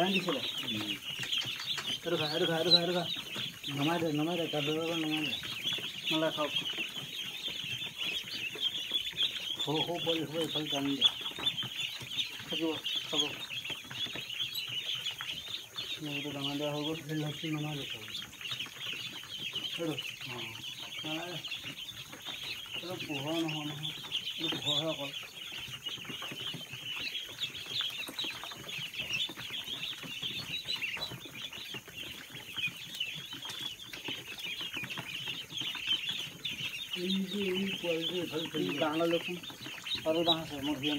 Current দিছিলে এইটো খা এইটো খা এইটো খা এইটো খা নমাই দে নমাই দে কাৰ্ডৰ নমাই দে নহ'লে খাওক সৰু সৰু পোৱালি হ'ব এইফালে টানি দে থাকিব খাব এইটো ডাঙৰ দিয়া হৈ গ'ল এই লাইটটো নমাই দে খাব এইটো অঁ নালাগে এইটো পোহৰ নহয় নহয় এইটো পোহৰহে অকল এই যে এই পোৱালিটো এইফালে এই টানি দে। বাঁহ লৈ লওকচোন আৰু বাঁহ আছে মই ধুই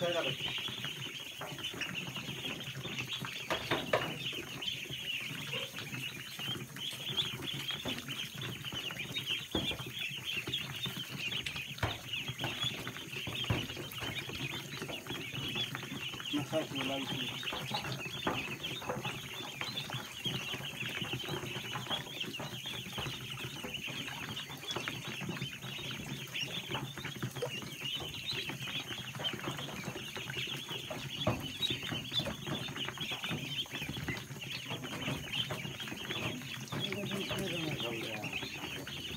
करायला पाहिजे Thank you.